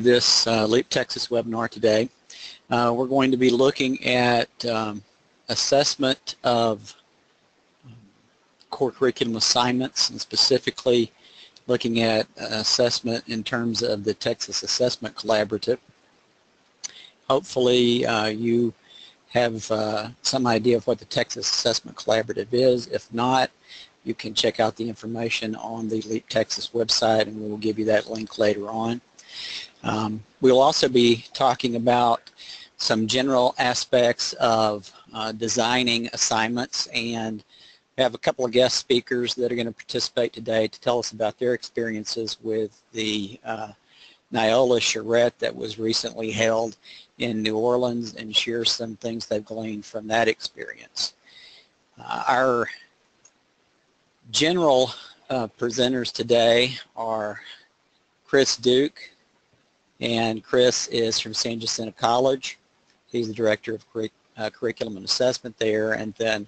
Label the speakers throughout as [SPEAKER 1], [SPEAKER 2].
[SPEAKER 1] this uh, LEAP Texas webinar today. Uh, we're going to be looking at um, assessment of um, core curriculum assignments and specifically looking at assessment in terms of the Texas Assessment Collaborative. Hopefully uh, you have uh, some idea of what the Texas Assessment Collaborative is. If not, you can check out the information on the LEAP Texas website and we will give you that link later on. Um, we'll also be talking about some general aspects of uh, designing assignments and we have a couple of guest speakers that are going to participate today to tell us about their experiences with the uh, NILOA charrette that was recently held in New Orleans and share some things they've gleaned from that experience. Uh, our general uh, presenters today are Chris Duke, and Chris is from San Jacinto College. He's the Director of uh, Curriculum and Assessment there. And then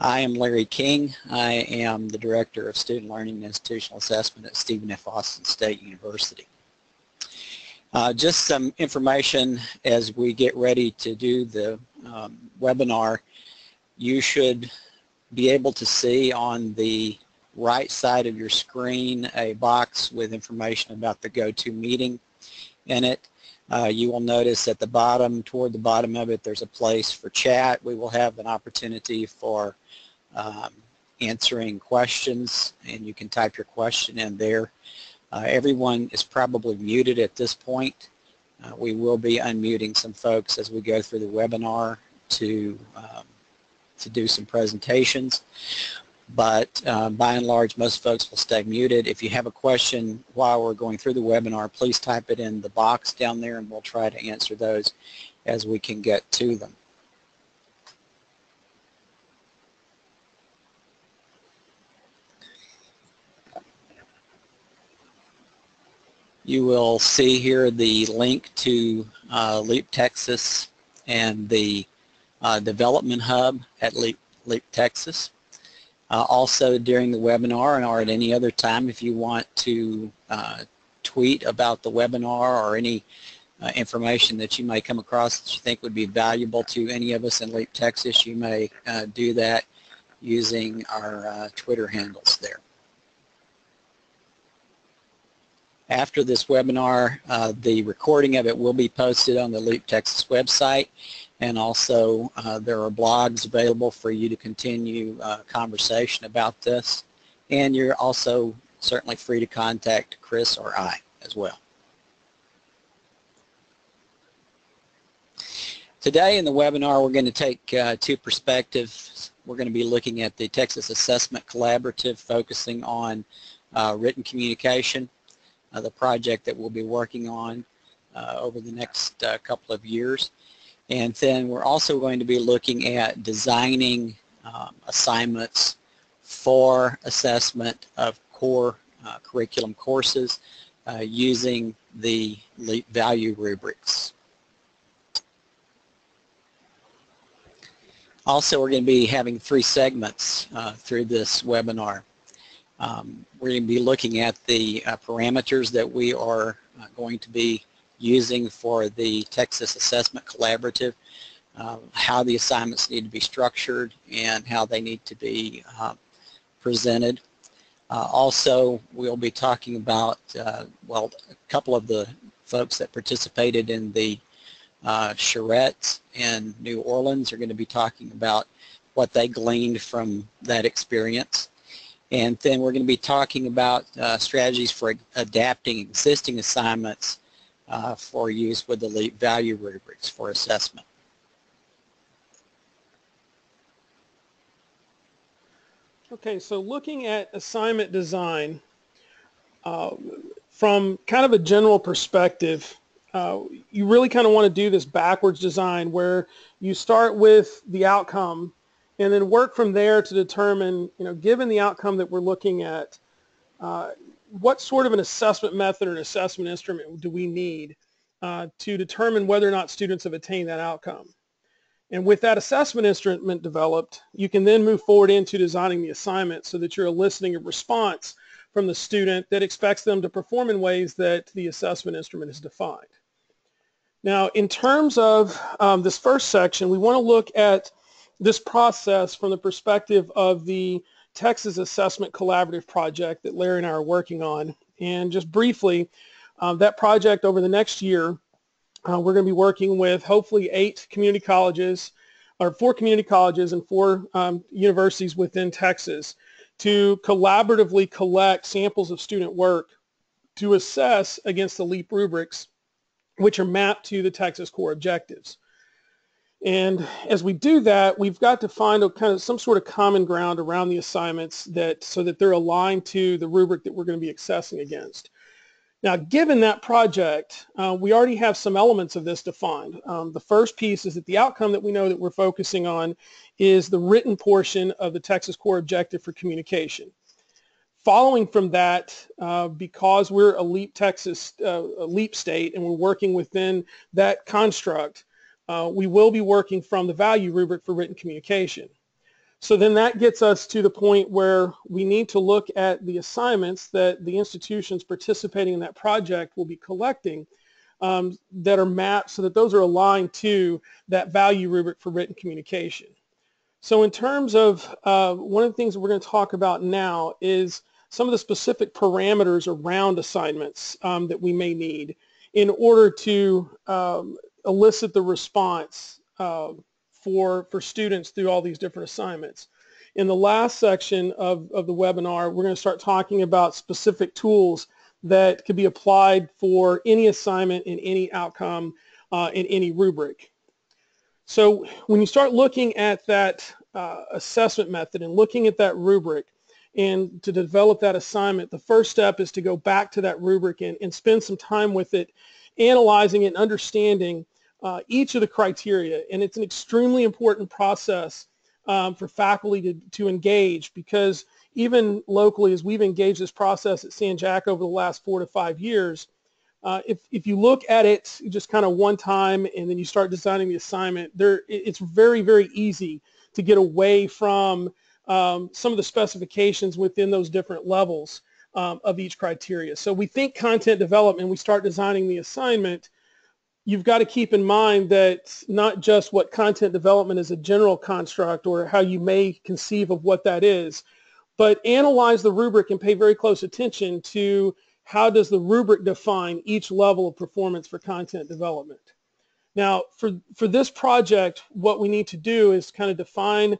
[SPEAKER 1] I am Larry King. I am the Director of Student Learning and Institutional Assessment at Stephen F. Austin State University. Uh, just some information as we get ready to do the um, webinar. You should be able to see on the right side of your screen a box with information about the GoToMeeting in it. Uh, you will notice at the bottom, toward the bottom of it, there's a place for chat. We will have an opportunity for um, answering questions, and you can type your question in there. Uh, everyone is probably muted at this point. Uh, we will be unmuting some folks as we go through the webinar to um, to do some presentations but uh, by and large, most folks will stay muted. If you have a question while we're going through the webinar, please type it in the box down there and we'll try to answer those as we can get to them. You will see here the link to uh, LEAP Texas and the uh, Development Hub at LEAP, LEAP Texas. Uh, also during the webinar or at any other time if you want to uh, tweet about the webinar or any uh, information that you may come across that you think would be valuable to any of us in Leap Texas, you may uh, do that using our uh, Twitter handles there. After this webinar, uh, the recording of it will be posted on the Leap Texas website and also uh, there are blogs available for you to continue uh, conversation about this and you're also certainly free to contact Chris or I as well. Today in the webinar we're going to take uh, two perspectives. We're going to be looking at the Texas Assessment Collaborative focusing on uh, written communication, uh, the project that we'll be working on uh, over the next couple of years. And then we're also going to be looking at designing um, assignments for assessment of core uh, curriculum courses uh, using the value rubrics. Also, we're going to be having three segments uh, through this webinar. Um, we're going to be looking at the uh, parameters that we are uh, going to be using for the Texas Assessment Collaborative, uh, how the assignments need to be structured and how they need to be uh, presented. Also, we'll be talking about, uh, well, a couple of the folks that participated in the uh, charrettes in New Orleans are going to be talking about what they gleaned from that experience. And then we're going to be talking about uh, strategies for adapting existing assignments uh, for use with the value rubrics for assessment.
[SPEAKER 2] Okay, so looking at assignment design uh, from kind of a general perspective, uh, you really kind of want to do this backwards design where you start with the outcome and then work from there to determine, you know, given the outcome that we're looking at, uh, what sort of an assessment method or an assessment instrument do we need uh, to determine whether or not students have attained that outcome? And with that assessment instrument developed, you can then move forward into designing the assignment so that you're eliciting a response from the student that expects them to perform in ways that the assessment instrument is defined. Now, in terms of um, this first section, we want to look at this process from the perspective of the Texas Assessment Collaborative Project that Larry and I are working on. And just briefly, um, that project over the next year, uh, we're going to be working with hopefully eight community colleges, or four community colleges and four um, universities within Texas to collaboratively collect samples of student work to assess against the LEAP rubrics, which are mapped to the Texas core objectives. And as we do that, we've got to find a kind of some sort of common ground around the assignments that so that they're aligned to the rubric that we're going to be assessing against. Now, given that project, uh, we already have some elements of this defined. Um, the first piece is that the outcome that we know that we're focusing on is the written portion of the Texas Core Objective for Communication. Following from that, uh, because we're a LEAP Texas, uh, a LEAP state, and we're working within that construct, uh, we will be working from the value rubric for written communication. So then that gets us to the point where we need to look at the assignments that the institutions participating in that project will be collecting um, that are mapped so that those are aligned to that value rubric for written communication. So in terms of uh, one of the things we're going to talk about now is some of the specific parameters around assignments um, that we may need in order to um, elicit the response uh, for, for students through all these different assignments. In the last section of, of the webinar, we're going to start talking about specific tools that could be applied for any assignment in any outcome uh, in any rubric. So when you start looking at that uh, assessment method and looking at that rubric and to develop that assignment, the first step is to go back to that rubric and, and spend some time with it, analyzing and understanding uh, each of the criteria. And it's an extremely important process um, for faculty to, to engage because even locally, as we've engaged this process at San Jac over the last four to five years, uh, if, if you look at it just kind of one time and then you start designing the assignment, there it's very, very easy to get away from um, some of the specifications within those different levels um, of each criteria. So we think content development, we start designing the assignment, you've got to keep in mind that not just what content development is a general construct or how you may conceive of what that is, but analyze the rubric and pay very close attention to how does the rubric define each level of performance for content development. Now, for, for this project, what we need to do is kind of define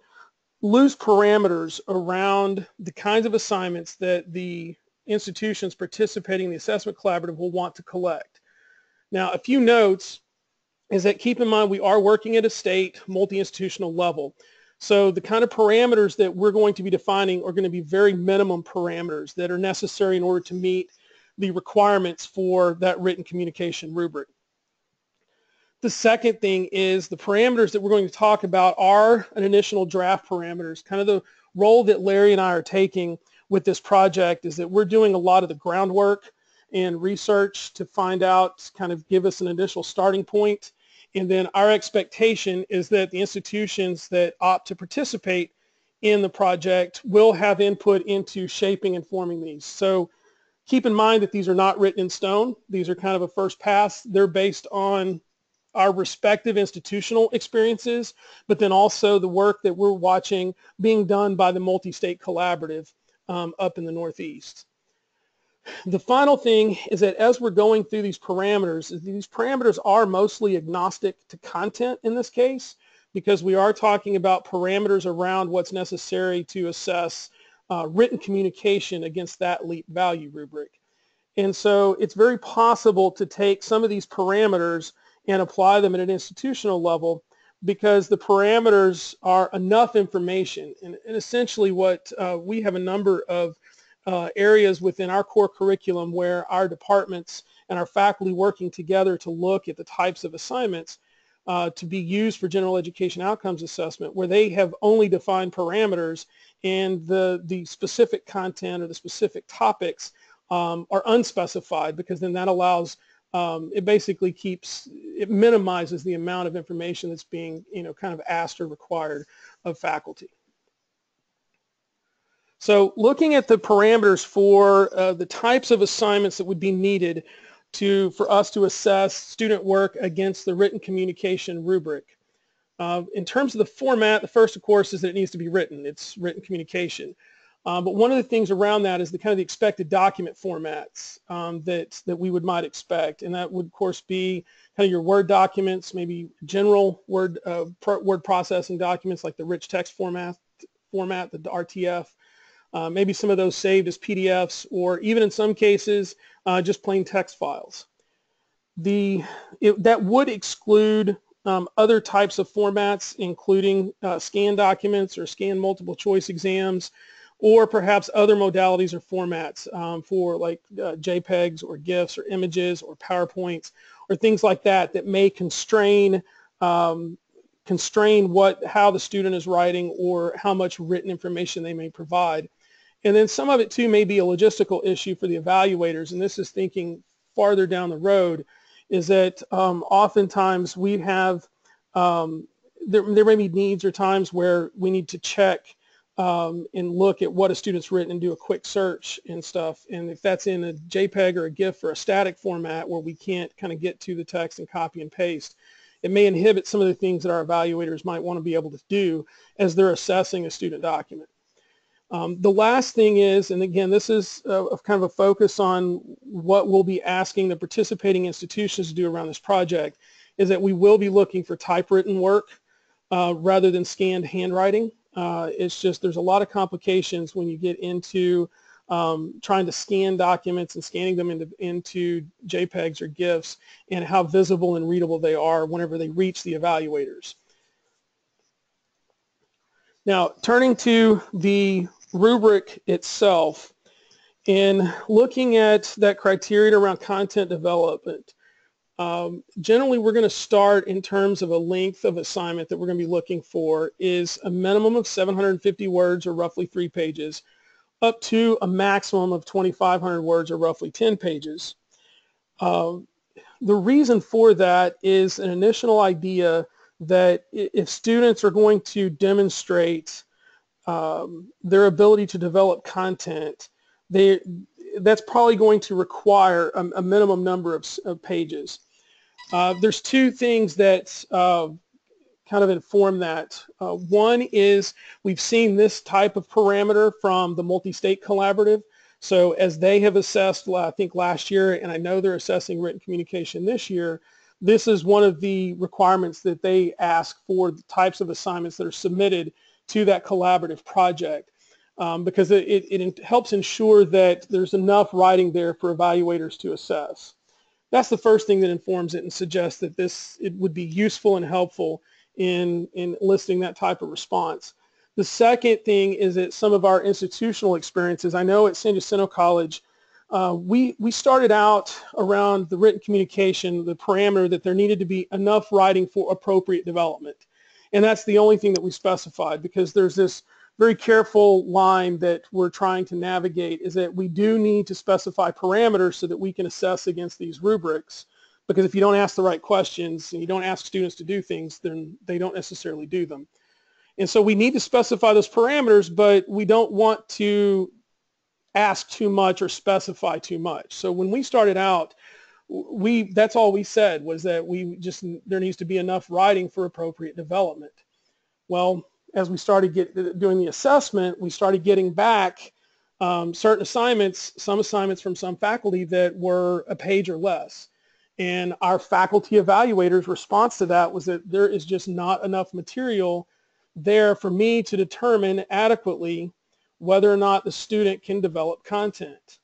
[SPEAKER 2] loose parameters around the kinds of assignments that the institutions participating in the assessment collaborative will want to collect. Now, a few notes is that keep in mind we are working at a state multi-institutional level. So the kind of parameters that we're going to be defining are going to be very minimum parameters that are necessary in order to meet the requirements for that written communication rubric. The second thing is the parameters that we're going to talk about are an initial draft parameters. Kind of the role that Larry and I are taking with this project is that we're doing a lot of the groundwork and research to find out, kind of give us an initial starting point. And then our expectation is that the institutions that opt to participate in the project will have input into shaping and forming these. So keep in mind that these are not written in stone. These are kind of a first pass. They're based on our respective institutional experiences, but then also the work that we're watching being done by the multi-state collaborative um, up in the Northeast. The final thing is that as we're going through these parameters, these parameters are mostly agnostic to content in this case because we are talking about parameters around what's necessary to assess uh, written communication against that LEAP value rubric. And so it's very possible to take some of these parameters and apply them at an institutional level because the parameters are enough information. And, and essentially what uh, we have a number of uh, areas within our core curriculum where our departments and our faculty working together to look at the types of assignments uh, to be used for general education outcomes assessment where they have only defined parameters and the, the specific content or the specific topics um, are unspecified because then that allows um, it basically keeps it minimizes the amount of information that's being you know kind of asked or required of faculty So looking at the parameters for uh, the types of assignments that would be needed to, for us to assess student work against the written communication rubric. Uh, in terms of the format, the first, of course, is that it needs to be written. It's written communication. Um, but one of the things around that is the kind of the expected document formats um, that, that we would might expect. And that would, of course, be kind of your Word documents, maybe general Word, uh, word processing documents like the rich text format, format the RTF, uh, maybe some of those saved as PDFs, or even in some cases, uh, just plain text files. The, it, that would exclude um, other types of formats, including uh, scan documents or scan multiple choice exams, or perhaps other modalities or formats um, for like uh, JPEGs or GIFs or images or PowerPoints or things like that that may constrain um, constrain what how the student is writing or how much written information they may provide. And then some of it too may be a logistical issue for the evaluators, and this is thinking farther down the road, is that um, oftentimes we have, um, there, there may be needs or times where we need to check um, and look at what a student's written and do a quick search and stuff. And if that's in a JPEG or a GIF or a static format where we can't kind of get to the text and copy and paste, it may inhibit some of the things that our evaluators might want to be able to do as they're assessing a student document. Um, the last thing is, and again, this is a, a kind of a focus on what we'll be asking the participating institutions to do around this project, is that we will be looking for typewritten work uh, rather than scanned handwriting. Uh, it's just there's a lot of complications when you get into um, trying to scan documents and scanning them into, into JPEGs or GIFs and how visible and readable they are whenever they reach the evaluators. Now, turning to the rubric itself, in looking at that criterion around content development, um, generally we're going to start in terms of a length of assignment that we're going to be looking for is a minimum of 750 words or roughly three pages up to a maximum of 2,500 words or roughly 10 pages. Uh, the reason for that is an initial idea that if students are going to demonstrate um, their ability to develop content, they, that's probably going to require a, a minimum number of, of pages. Uh, there's two things that uh, kind of inform that. Uh, one is we've seen this type of parameter from the multi-state collaborative. So as they have assessed, I think last year, and I know they're assessing written communication this year, this is one of the requirements that they ask for the types of assignments that are submitted to that collaborative project um, because it, it, it helps ensure that there's enough writing there for evaluators to assess. That's the first thing that informs it and suggests that this it would be useful and helpful in, in listing that type of response. The second thing is that some of our institutional experiences, I know at San Jacinto College, uh, we, we started out around the written communication, the parameter that there needed to be enough writing for appropriate development. And that's the only thing that we specified because there's this very careful line that we're trying to navigate is that we do need to specify parameters so that we can assess against these rubrics. Because if you don't ask the right questions and you don't ask students to do things, then they don't necessarily do them. And so we need to specify those parameters, but we don't want to ask too much or specify too much. So when we started out, we that's all we said was that we just there needs to be enough writing for appropriate development. Well, as we started get, doing the assessment, we started getting back um, certain assignments, some assignments from some faculty that were a page or less. And our faculty evaluators' response to that was that there is just not enough material there for me to determine adequately whether or not the student can develop content.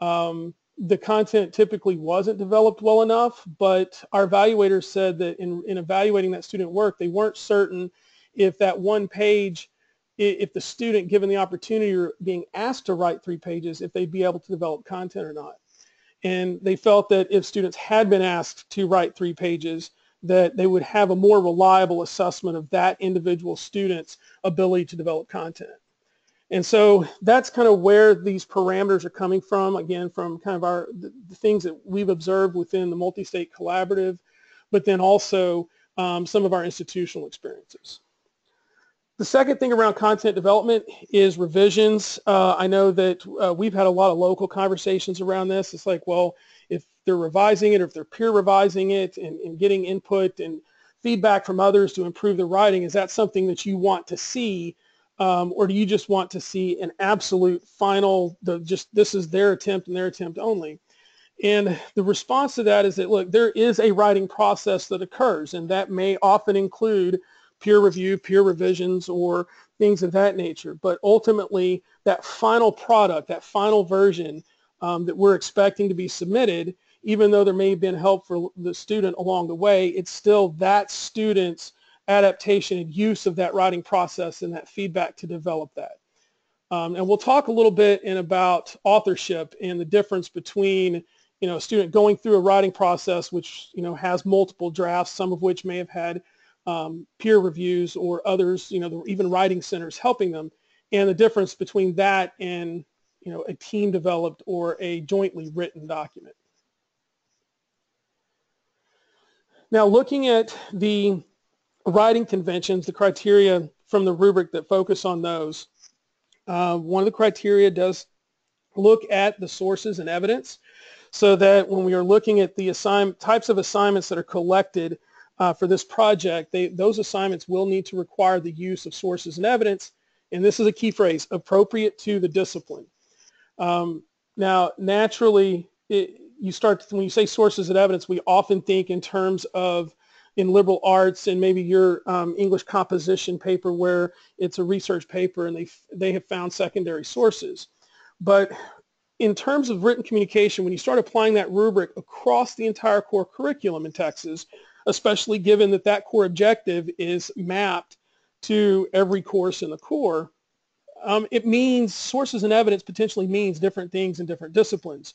[SPEAKER 2] Um, the content typically wasn't developed well enough, but our evaluators said that in, in evaluating that student work, they weren't certain if that one page, if the student given the opportunity or being asked to write three pages, if they'd be able to develop content or not. And they felt that if students had been asked to write three pages, that they would have a more reliable assessment of that individual student's ability to develop content. And so that's kind of where these parameters are coming from, again, from kind of our the, things that we've observed within the multi-state collaborative, but then also um, some of our institutional experiences. The second thing around content development is revisions. Uh, I know that uh, we've had a lot of local conversations around this. It's like, well, if they're revising it or if they're peer revising it and, and getting input and feedback from others to improve the writing, is that something that you want to see um, or do you just want to see an absolute final, the just this is their attempt and their attempt only? And the response to that is that, look, there is a writing process that occurs, and that may often include peer review, peer revisions, or things of that nature. But ultimately, that final product, that final version um, that we're expecting to be submitted, even though there may have been help for the student along the way, it's still that student's adaptation and use of that writing process and that feedback to develop that. Um, and we'll talk a little bit in about authorship and the difference between you know, a student going through a writing process which, you know, has multiple drafts, some of which may have had um, peer reviews or others, you know, even writing centers helping them, and the difference between that and, you know, a team developed or a jointly written document. Now, looking at the writing conventions, the criteria from the rubric that focus on those, uh, one of the criteria does look at the sources and evidence so that when we are looking at the types of assignments that are collected uh, for this project, they, those assignments will need to require the use of sources and evidence, and this is a key phrase, appropriate to the discipline. Um, now, naturally, it, you start, when you say sources and evidence, we often think in terms of in liberal arts and maybe your um, English composition paper where it's a research paper and they, they have found secondary sources. But in terms of written communication, when you start applying that rubric across the entire core curriculum in Texas, especially given that that core objective is mapped to every course in the core, um, it means sources and evidence potentially means different things in different disciplines.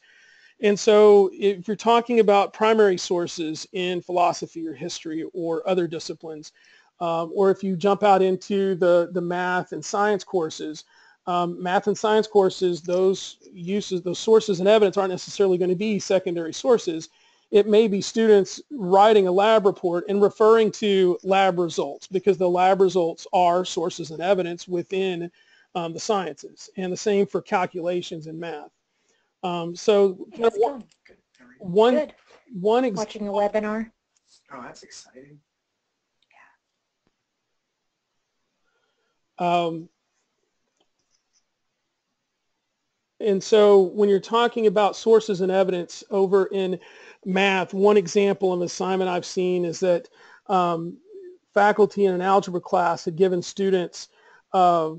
[SPEAKER 2] And so if you're talking about primary sources in philosophy or history or other disciplines, um, or if you jump out into the, the math and science courses, um, math and science courses, those uses, those sources and evidence aren't necessarily going to be secondary sources. It may be students writing a lab report and referring to lab results because the lab results are sources and evidence within um, the sciences. And the same for calculations in math. Um, so
[SPEAKER 3] That's
[SPEAKER 2] one,
[SPEAKER 3] good.
[SPEAKER 2] one,
[SPEAKER 3] Good.
[SPEAKER 2] one ex-
[SPEAKER 3] Watching a webinar.
[SPEAKER 4] Oh, that's exciting. Yeah.
[SPEAKER 2] Um, and so when you're talking about sources and evidence over in math, one example of an assignment I've seen is that um, faculty in an algebra class had given students uh,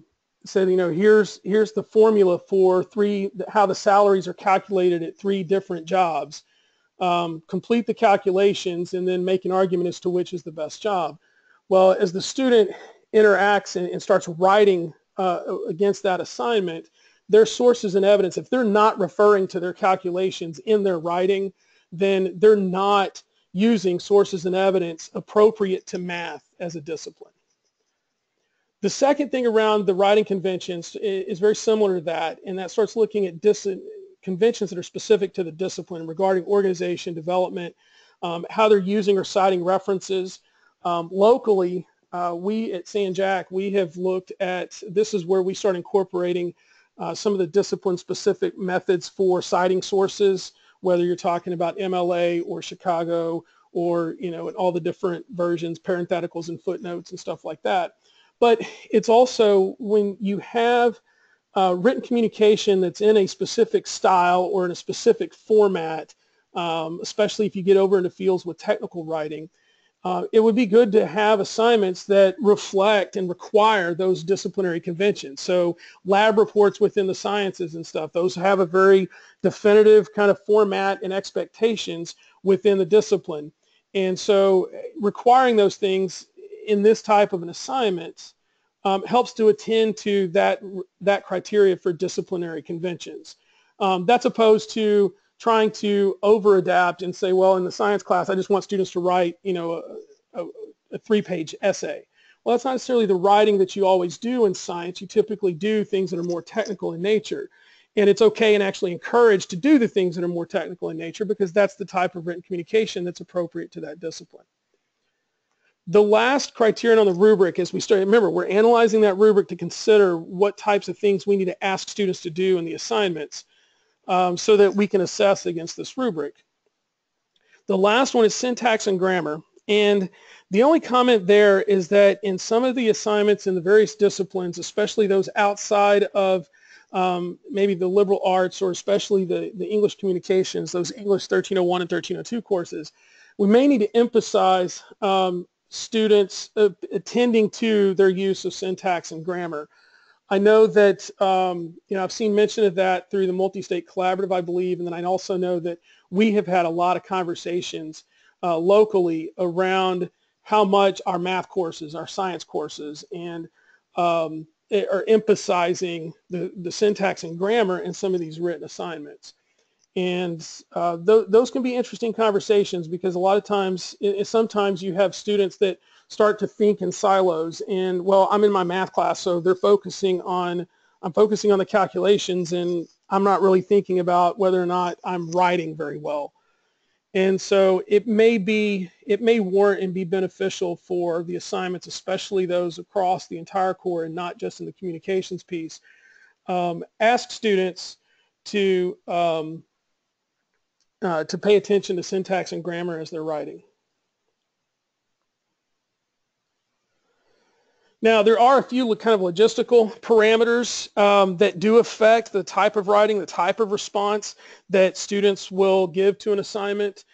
[SPEAKER 2] said, you know, here's here's the formula for three how the salaries are calculated at three different jobs. Um, complete the calculations and then make an argument as to which is the best job. Well, as the student interacts and, and starts writing uh, against that assignment, their sources and evidence, if they're not referring to their calculations in their writing, then they're not using sources and evidence appropriate to math as a discipline. The second thing around the writing conventions is very similar to that, and that starts looking at conventions that are specific to the discipline regarding organization, development, um, how they're using or citing references. Um, locally, uh, we at San Jac, we have looked at, this is where we start incorporating uh, some of the discipline-specific methods for citing sources, whether you're talking about MLA or Chicago or, you know, all the different versions, parentheticals and footnotes and stuff like that. But it's also when you have uh, written communication that's in a specific style or in a specific format, um, especially if you get over into fields with technical writing, uh, it would be good to have assignments that reflect and require those disciplinary conventions. So lab reports within the sciences and stuff, those have a very definitive kind of format and expectations within the discipline. And so requiring those things in this type of an assignment um, helps to attend to that, that criteria for disciplinary conventions. Um, that's opposed to trying to over-adapt and say, well, in the science class, I just want students to write, you know, a, a, a three-page essay. Well, that's not necessarily the writing that you always do in science. You typically do things that are more technical in nature. And it's okay and actually encouraged to do the things that are more technical in nature because that's the type of written communication that's appropriate to that discipline. The last criterion on the rubric is we start, remember, we're analyzing that rubric to consider what types of things we need to ask students to do in the assignments um, so that we can assess against this rubric. The last one is syntax and grammar. And the only comment there is that in some of the assignments in the various disciplines, especially those outside of um, maybe the liberal arts or especially the, the English communications, those English 1301 and 1302 courses, we may need to emphasize um, students uh, attending to their use of syntax and grammar. I know that, um, you know, I've seen mention of that through the multi-state collaborative, I believe, and then I also know that we have had a lot of conversations uh, locally around how much our math courses, our science courses, and um, are emphasizing the, the syntax and grammar in some of these written assignments. And uh, th those can be interesting conversations because a lot of times, it, sometimes you have students that start to think in silos and, well, I'm in my math class, so they're focusing on, I'm focusing on the calculations and I'm not really thinking about whether or not I'm writing very well. And so it may be, it may warrant and be beneficial for the assignments, especially those across the entire core and not just in the communications piece. Um, ask students to, um, uh, to pay attention to syntax and grammar as they're writing. Now, there are a few kind of logistical parameters um, that do affect the type of writing, the type of response that students will give to an assignment.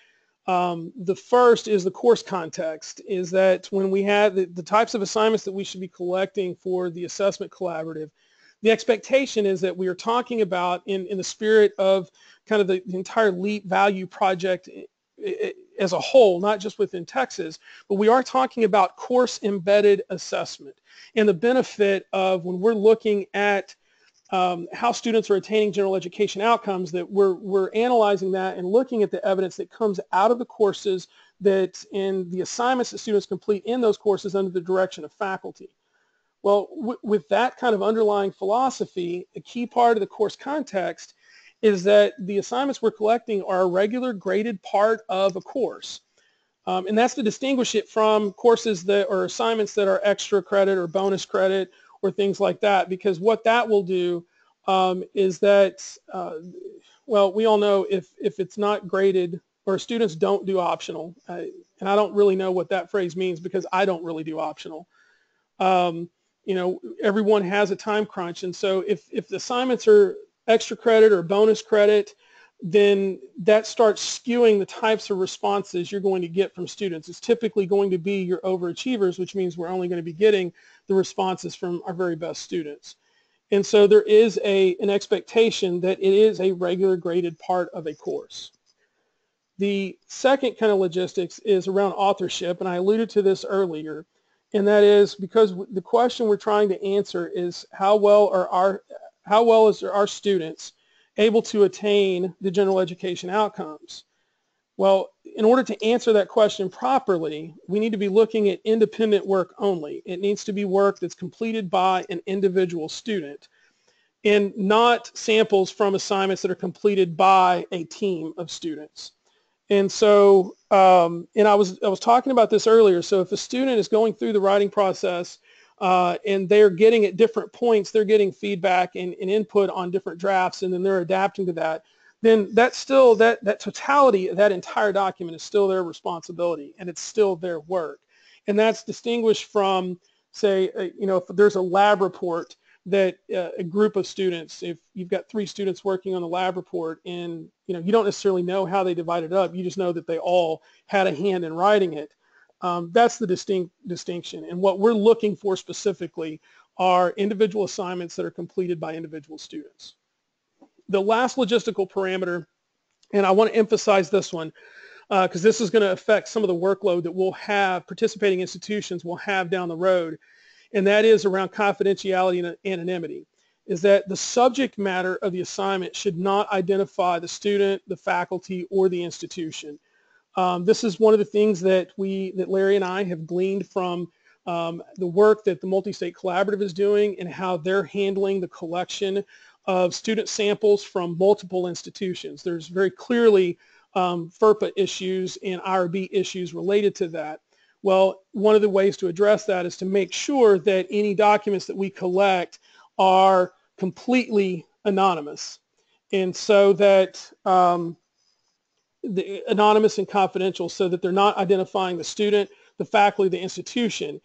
[SPEAKER 2] Um, the first is the course context, is that when we have the, the types of assignments that we should be collecting for the assessment collaborative, the expectation is that we are talking about in, in the spirit of kind of the, the entire LEAP value project as a whole, not just within Texas, but we are talking about course embedded assessment and the benefit of when we're looking at um, how students are attaining general education outcomes that we're, we're analyzing that and looking at the evidence that comes out of the courses that in the assignments that students complete in those courses under the direction of faculty. Well, with that kind of underlying philosophy, a key part of the course context is that the assignments we're collecting are a regular graded part of a course. Um, and that's to distinguish it from courses that or assignments that are extra credit or bonus credit or things like that because what that will do um, is that, uh, well, we all know if, if it's not graded or students don't do optional, uh, and I don't really know what that phrase means because I don't really do optional. Um, you know, everyone has a time crunch. And so if, if the assignments are extra credit or bonus credit, then that starts skewing the types of responses you're going to get from students. It's typically going to be your overachievers, which means we're only going to be getting the responses from our very best students. And so there is a, an expectation that it is a regular graded part of a course. The second kind of logistics is around authorship, and I alluded to this earlier, and that is because the question we're trying to answer is how well are our how well is our students able to attain the general education outcomes? Well, in order to answer that question properly, we need to be looking at independent work only. It needs to be work that's completed by an individual student and not samples from assignments that are completed by a team of students. And so, um, and I was, I was talking about this earlier. So if a student is going through the writing process uh, and they're getting at different points, they're getting feedback and, and, input on different drafts, and then they're adapting to that, then that's still, that, that totality, that entire document is still their responsibility, and it's still their work. And that's distinguished from, say, uh, you know, if there's a lab report that uh, a group of students, if you've got three students working on the lab report and, you know, you don't necessarily know how they divided up, you just know that they all had a hand in writing it. Um, that's the distinct distinction. And what we're looking for specifically are individual assignments that are completed by individual students. The last logistical parameter, and I want to emphasize this one, because uh, this is going to affect some of the workload that we'll have, participating institutions will have down the road, and that is around confidentiality and anonymity, is that the subject matter of the assignment should not identify the student, the faculty, or the institution. Um, this is one of the things that we, that Larry and I have gleaned from um, the work that the Multi-State Collaborative is doing and how they're handling the collection of student samples from multiple institutions. There's very clearly um, FERPA issues and IRB issues related to that. Well, one of the ways to address that is to make sure that any documents that we collect are completely anonymous. And so that um, the anonymous and confidential so that they're not identifying the student, the faculty, the institution.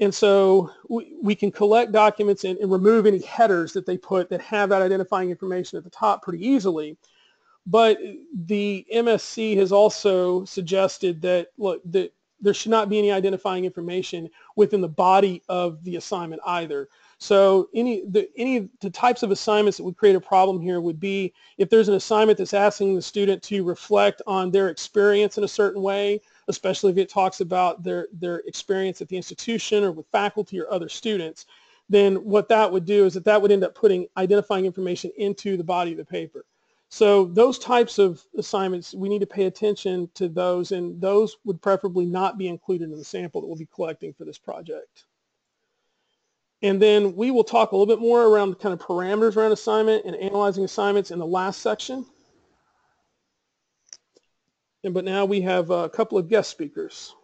[SPEAKER 2] And so we, we can collect documents and, and remove any headers that they put that have that identifying information at the top pretty easily. But the MSC has also suggested that, look, that there should not be any identifying information within the body of the assignment either. So any the any the types of assignments that would create a problem here would be if there's an assignment that's asking the student to reflect on their experience in a certain way, especially if it talks about their their experience at the institution or with faculty or other students, then what that would do is that that would end up putting identifying information into the body of the paper. So those types of assignments, we need to pay attention to those, and those would preferably not be included in the sample that we'll be collecting for this project. And then we will talk a little bit more around the kind of parameters around assignment and analyzing assignments in the last section. And but now we have a couple of guest speakers.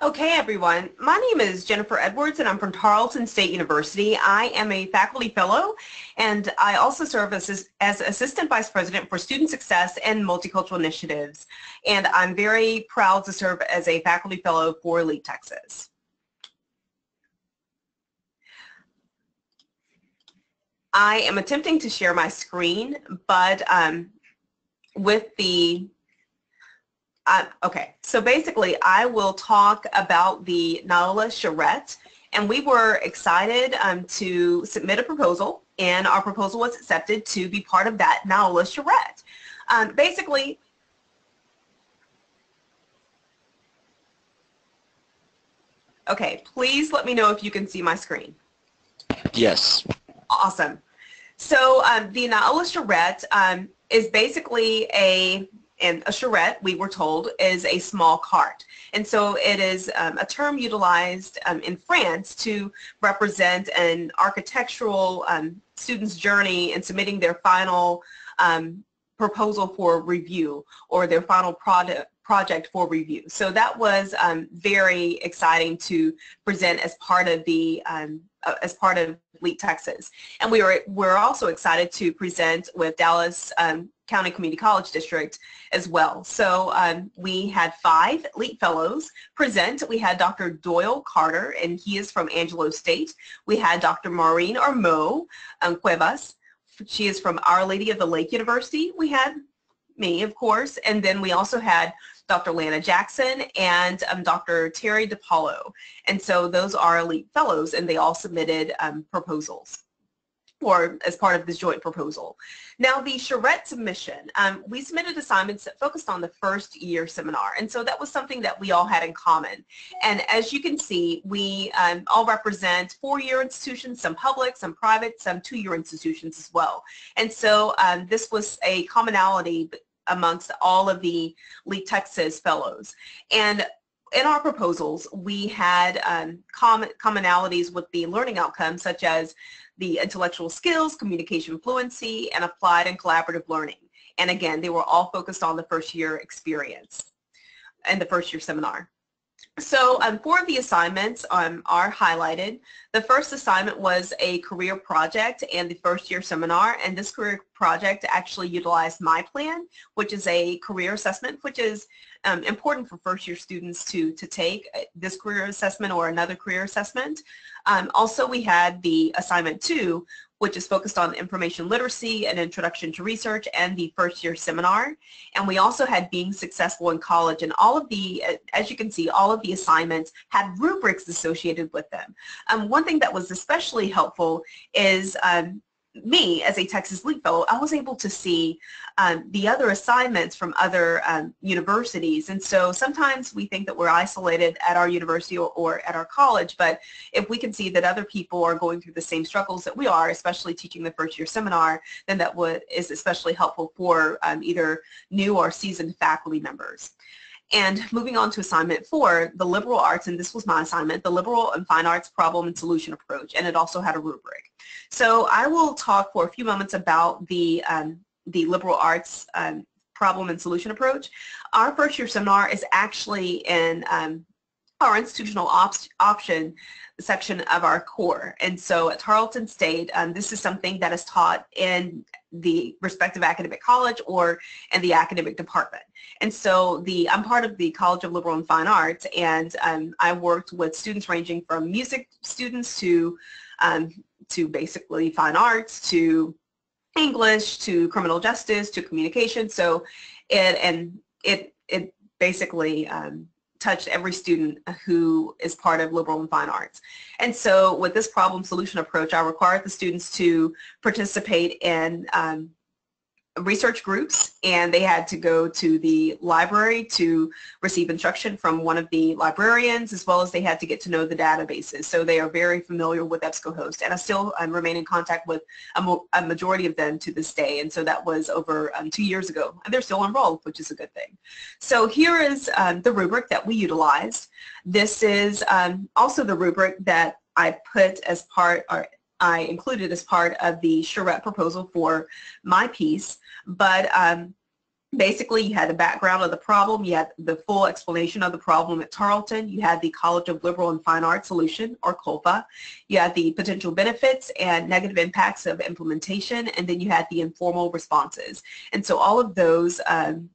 [SPEAKER 3] Okay, everyone. My name is Jennifer Edwards, and I'm from Tarleton State University. I am a faculty fellow, and I also serve as, as Assistant Vice President for Student Success and Multicultural Initiatives. And I'm very proud to serve as a faculty fellow for Leap Texas. I am attempting to share my screen, but um, with the uh, okay, so basically I will talk about the NILOA charrette and we were excited um, to submit a proposal and our proposal was accepted to be part of that NILOA charrette. Um, basically, okay, please let me know if you can see my screen.
[SPEAKER 1] Yes.
[SPEAKER 3] Awesome. So um, the NILOA charrette um, is basically a and a charrette, we were told, is a small cart. And so it is um, a term utilized um, in France to represent an architectural um, student's journey in submitting their final um, proposal for review or their final product project for review. So that was um, very exciting to present as part of the um, uh, as part of Leap Texas. And we were we're also excited to present with Dallas um, County Community College District as well. So um, we had five LEAP fellows present. We had Dr. Doyle Carter, and he is from Angelo State. We had Dr. Maureen Armo um, Cuevas. She is from Our Lady of the Lake University. We had me, of course, and then we also had Dr. Lana Jackson and um, Dr. Terry DePaulo. And so those are elite fellows, and they all submitted um, proposals or as part of this joint proposal. Now the charrette submission, um, we submitted assignments that focused on the first year seminar and so that was something that we all had in common. And as you can see, we um, all represent four-year institutions, some public, some private, some two-year institutions as well. And so um, this was a commonality amongst all of the Leap Texas fellows. And in our proposals, we had um, common, commonalities with the learning outcomes such as the intellectual skills, communication fluency, and applied and collaborative learning. And again, they were all focused on the first year experience and the first year seminar. So um, four of the assignments um, are highlighted. The first assignment was a career project and the first year seminar and this career project actually utilized my plan which is a career assessment which is um, important for first year students to, to take uh, this career assessment or another career assessment. Um, also we had the assignment two which is focused on information literacy and introduction to research and the first year seminar. And we also had being successful in college and all of the, as you can see, all of the assignments had rubrics associated with them. Um, one thing that was especially helpful is um, me as a Texas Leap Fellow, I was able to see um, the other assignments from other um, universities. And so sometimes we think that we're isolated at our university or, or, at our college, but if we can see that other people are going through the same struggles that we are, especially teaching the first year seminar, then that would, is especially helpful for um, either new or seasoned faculty members. And moving on to assignment four, the liberal arts, and this was my assignment, the liberal and fine arts problem and solution approach, and it also had a rubric. So I will talk for a few moments about the, um, the liberal arts um, problem and solution approach. Our first year seminar is actually in um, our institutional op option section of our core. And so at Tarleton State, um, this is something that is taught in the respective academic college or in the academic department. And so the I'm part of the College of Liberal and Fine Arts, and um, I worked with students ranging from music students to um, to basically fine arts to English to criminal justice to communication. So it and it it basically um, touched every student who is part of liberal and fine arts. And so with this problem solution approach, I required the students to participate in um, research groups and they had to go to the library to receive instruction from one of the librarians as well as they had to get to know the databases. So they are very familiar with EBSCOhost and I still um, remain in contact with a, a, majority of them to this day and so that was over um, two years ago and they're still enrolled which is a good thing. So here is um, the rubric that we utilized. This is um, also the rubric that I put as part or I included as part of the charrette proposal for my piece. But um, basically you had the background of the problem, you had the full explanation of the problem at Tarleton, you had the College of Liberal and Fine Arts Solution, or COLFA, you had the potential benefits and negative impacts of implementation, and then you had the informal responses. And so all of those um,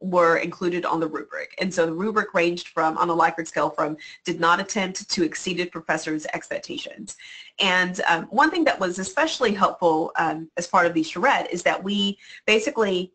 [SPEAKER 3] were included on the rubric. And so the rubric ranged from, on a Likert scale, from did not attempt to exceeded professors' expectations. And um, one thing that was especially helpful um, as part of the charrette is that we basically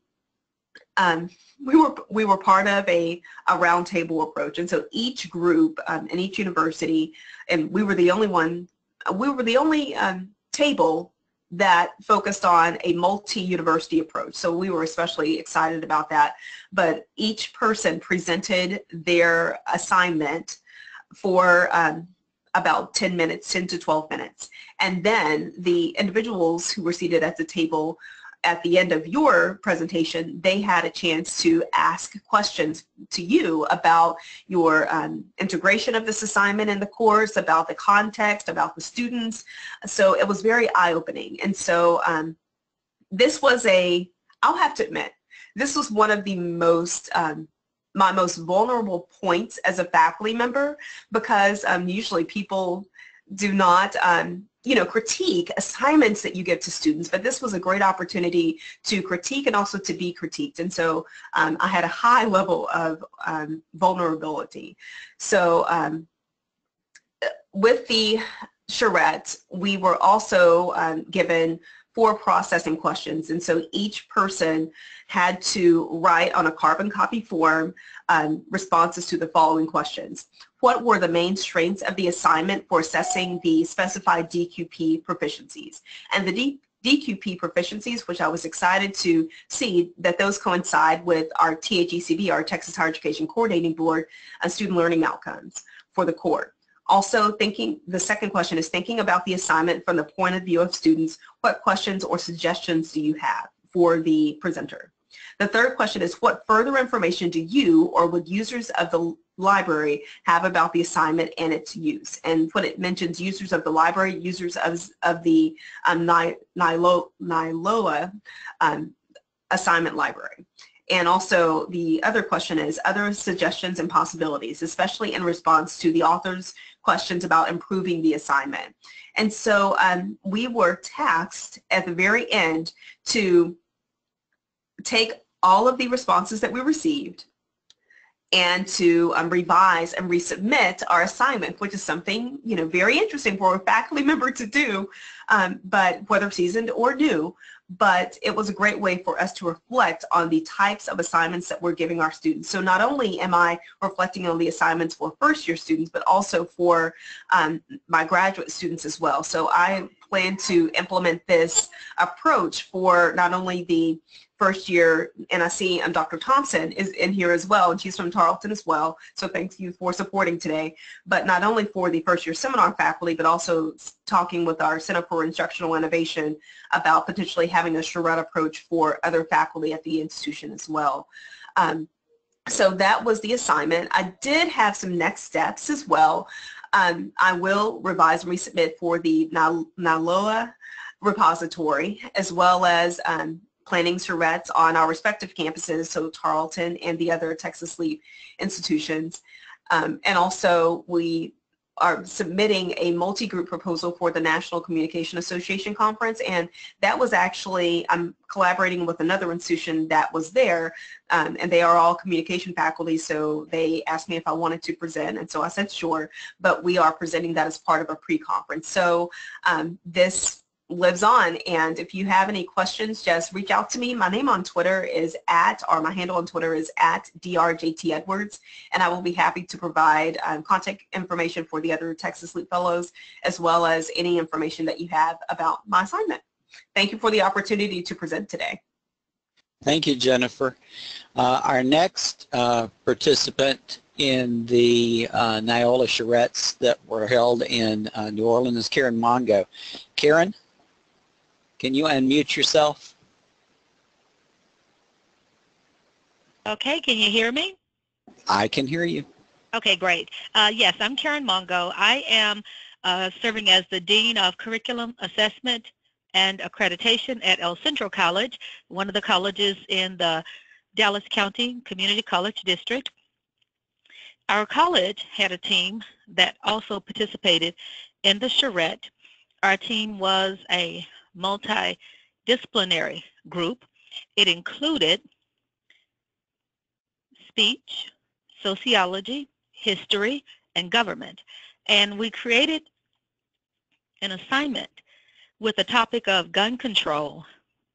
[SPEAKER 3] um, we were we were part of a, a roundtable approach, and so each group um, and each university, and we were the only one, we were the only um, table that focused on a multi-university approach. So we were especially excited about that. But each person presented their assignment for um, about 10 minutes, 10 to 12 minutes. And then the individuals who were seated at the table at the end of your presentation, they had a chance to ask questions to you about your um, integration of this assignment in the course, about the context, about the students. So it was very eye-opening. And so um, this was a, I'll have to admit, this was one of the most um, my most vulnerable points as a faculty member because um, usually people do not um, you know, critique assignments that you give to students, but this was a great opportunity to critique and also to be critiqued. And so um, I had a high level of um, vulnerability. So um, with the charrette, we were also um, given four processing questions. And so each person had to write on a carbon copy form um, responses to the following questions. What were the main strengths of the assignment for assessing the specified DQP proficiencies? And the D DQP proficiencies, which I was excited to see that those coincide with our THECB, our Texas Higher Education Coordinating Board, and student learning outcomes for the core. Also thinking, the second question is thinking about the assignment from the point of view of students, what questions or suggestions do you have for the presenter? The third question is what further information do you or would users of the library have about the assignment and its use? And when it mentions users of the library, users of, of the um, NILOA um, assignment library. And also the other question is other suggestions and possibilities, especially in response to the author's questions about improving the assignment. And so um, we were tasked at the very end to take all of the responses that we received and to um, revise and resubmit our assignment, which is something, you know, very interesting for a faculty member to do, um, but whether seasoned or new, but it was a great way for us to reflect on the types of assignments that we're giving our students. So not only am I reflecting on the assignments for first year students, but also for um, my graduate students as well. So I plan to implement this approach for not only the first year, and I see um, Dr. Thompson is in here as well, and she's from Tarleton as well, so thank you for supporting today. But not only for the first year seminar faculty, but also talking with our Center for Instructional Innovation about potentially having a charrette approach for other faculty at the institution as well. Um, so that was the assignment. I did have some next steps as well. Um, I will revise and resubmit for the NILOA repository as well as um, planning charrettes on our respective campuses, so Tarleton and the other Texas LEAP institutions. Um, and also we are submitting a multi-group proposal for the National Communication Association Conference and that was actually, I'm collaborating with another institution that was there um, and they are all communication faculty so they asked me if I wanted to present and so I said sure but we are presenting that as part of a pre-conference. So um, this lives on. And if you have any questions, just reach out to me. My name on Twitter is at, or my handle on Twitter is at drjtedwards, and I will be happy to provide um, contact information for the other Texas LEAP Fellows, as well as any information that you have about my assignment. Thank you for the opportunity to present today.
[SPEAKER 1] Thank you, Jennifer. Uh, our next uh, participant in the uh, NILOA charrettes that were held in uh, New Orleans is Karen Mongo. Karen? Can you unmute yourself?
[SPEAKER 5] Okay, can you hear me?
[SPEAKER 1] I can hear you.
[SPEAKER 5] Okay, great. Uh, yes, I'm Karen Mongo. I am uh, serving as the Dean of Curriculum Assessment and Accreditation at El Centro College, one of the colleges in the Dallas County Community College District. Our college had a team that also participated in the charrette. Our team was a multidisciplinary group. It included speech, sociology, history, and government. And we created an assignment with the topic of gun control.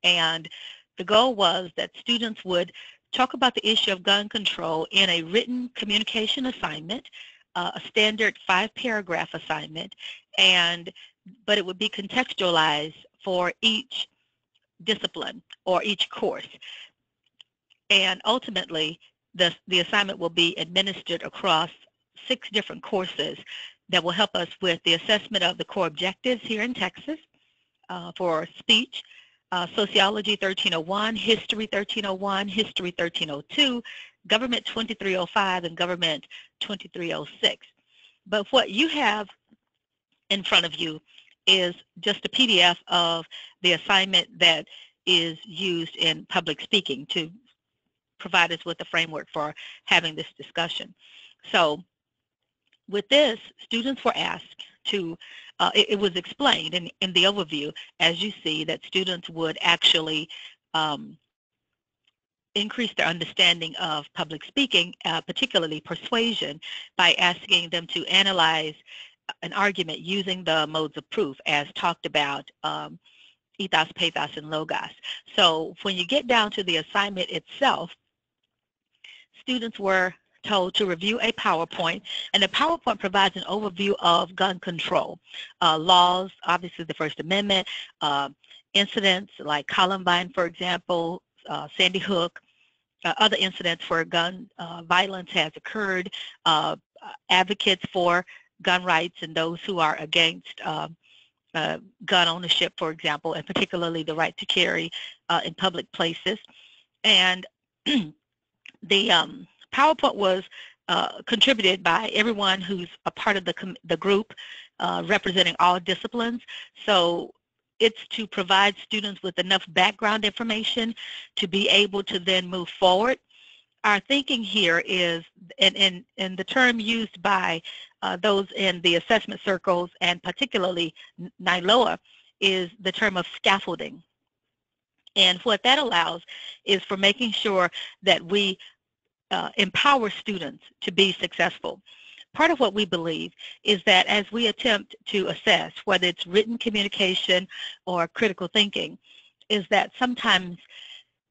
[SPEAKER 5] And the goal was that students would talk about the issue of gun control in a written communication assignment, uh, a standard five paragraph assignment, and but it would be contextualized for each discipline or each course. And ultimately, the, the assignment will be administered across six different courses that will help us with the assessment of the core objectives here in Texas uh, for speech, uh, sociology 1301, history 1301, history 1302, government 2305, and government 2306. But what you have in front of you is just a PDF of the assignment that is used in public speaking to provide us with a framework for having this discussion. So with this, students were asked to, uh, it, it, was explained in, in the overview, as you see, that students would actually um, increase their understanding of public speaking, uh, particularly persuasion, by asking them to analyze an argument using the modes of proof as talked about um, ethos, pathos, and logos. So when you get down to the assignment itself, students were told to review a PowerPoint, and the PowerPoint provides an overview of gun control, uh, laws, obviously the First Amendment, uh, incidents like Columbine, for example, uh, Sandy Hook, uh, other incidents where gun uh, violence has occurred, uh, advocates for gun rights and those who are against uh, uh, gun ownership, for example, and particularly the right to carry uh, in public places. And the um, PowerPoint was uh, contributed by everyone who's a part of the, the group uh, representing all disciplines. So it's to provide students with enough background information to be able to then move forward. Our thinking here is, and, and, and the term used by those in the assessment circles and particularly NILOA is the term of scaffolding. And what that allows is for making sure that we uh, empower students to be successful. Part of what we believe is that as we attempt to assess whether it's written communication or critical thinking, is that sometimes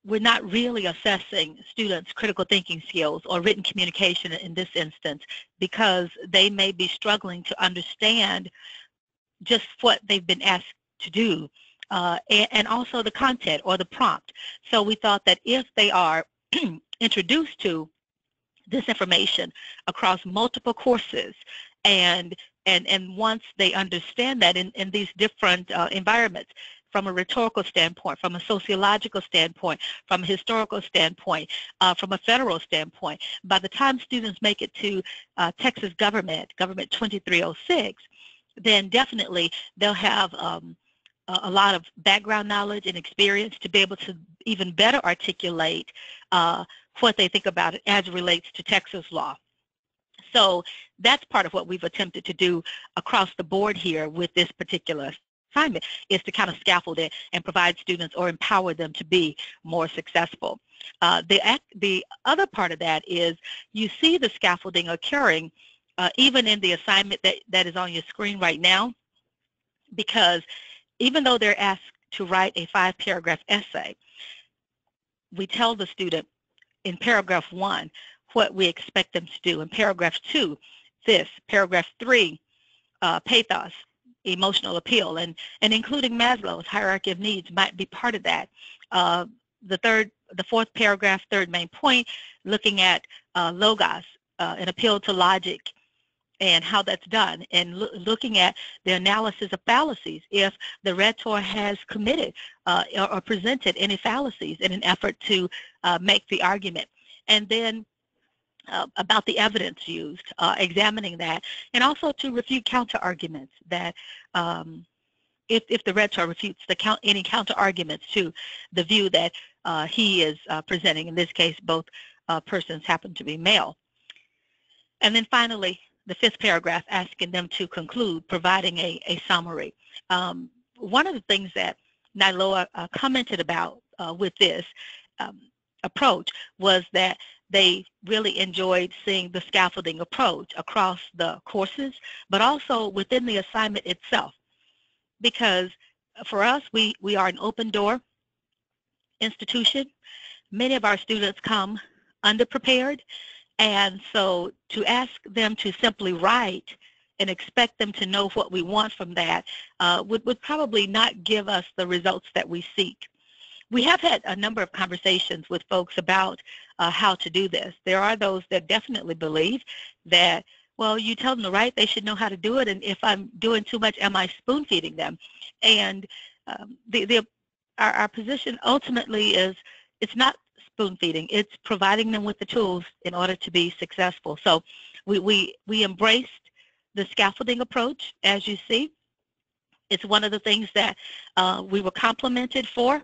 [SPEAKER 5] we're not really assessing students' critical thinking skills or written communication in this instance because they may be struggling to understand just what they've been asked to do uh, and, and, also the content or the prompt. So we thought that if they are introduced to this information across multiple courses and and and once they understand that in, in these different uh, environments, from a rhetorical standpoint, from a sociological standpoint, from a historical standpoint, uh, from a federal standpoint. By the time students make it to uh, Texas government, Government 2306, then definitely they'll have um, a lot of background knowledge and experience to be able to even better articulate uh, what they think about it as it relates to Texas law. So that's part of what we've attempted to do across the board here with this particular assignment is to kind of scaffold it and provide students or empower them to be more successful. Uh, the, the other part of that is you see the scaffolding occurring uh, even in the assignment that, that is on your screen right now because even though they're asked to write a five paragraph essay, we tell the student in paragraph one what we expect them to do. In paragraph two, this. Paragraph three, uh, pathos, emotional appeal, and, and including Maslow's hierarchy of needs might be part of that. Uh, the third, the fourth paragraph, third main point, looking at uh, logos, uh, an appeal to logic and how that's done and lo looking at the analysis of fallacies if the rhetor has committed uh, or, or, presented any fallacies in an effort to uh, make the argument. And then uh, about the evidence used, uh, examining that, and also to refute counter arguments that um, if, if the rhetor refutes the count, any counter arguments to the view that uh, he is uh, presenting, in this case both persons happen to be male. And then finally, the fifth paragraph asking them to conclude, providing a, a summary. Um, one of the things that NILOA uh, commented about uh, with this um, approach was that they really enjoyed seeing the scaffolding approach across the courses, but also within the assignment itself. Because for us, we, we are an open door institution. Many of our students come underprepared and so to ask them to simply write and expect them to know what we want from that uh, would, would probably not give us the results that we seek. We have had a number of conversations with folks about uh, how to do this. There are those that definitely believe that, well, you tell them to write, they should know how to do it, and if I'm doing too much, am I spoon-feeding them? And um, the, the, our, our position ultimately is it's not spoon feeding. It's providing them with the tools in order to be successful. So we, we, we embraced the scaffolding approach, as you see. It's one of the things that uh, we were complimented for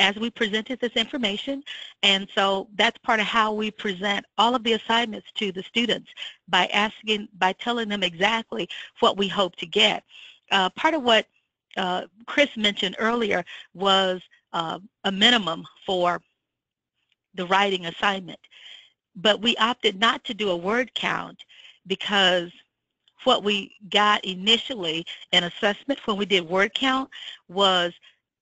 [SPEAKER 5] as we presented this information. And so that's part of how we present all of the assignments to the students by asking, by telling them exactly what we hope to get. Uh, part of what uh, Chris mentioned earlier was uh, a minimum for the writing assignment. But we opted not to do a word count because what we got initially in assessment when we did word count was